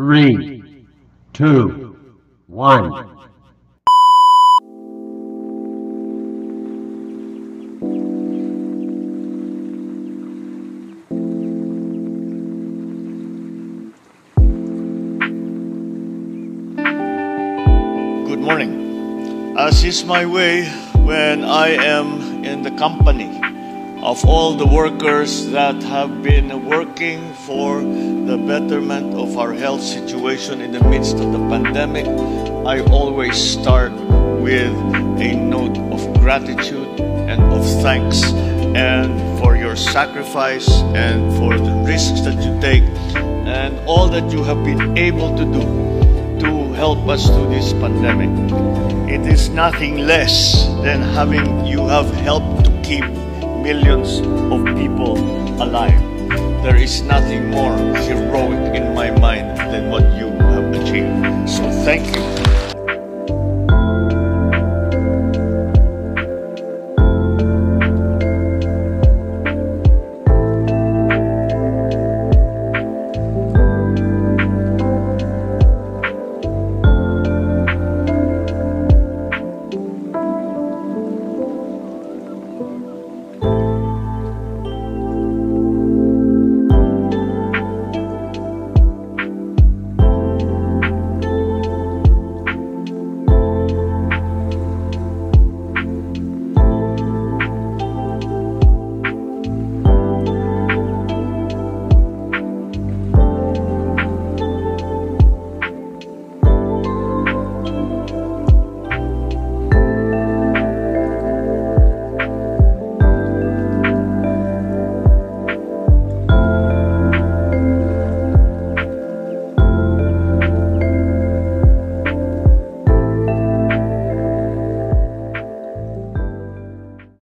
three, two, one. Good morning. As is my way when I am in the company of all the workers that have been working for the betterment of our health situation in the midst of the pandemic, I always start with a note of gratitude and of thanks and for your sacrifice and for the risks that you take and all that you have been able to do to help us through this pandemic. It is nothing less than having you have helped to keep millions of people alive. There is nothing more heroic in my mind than what you have achieved. So thank you.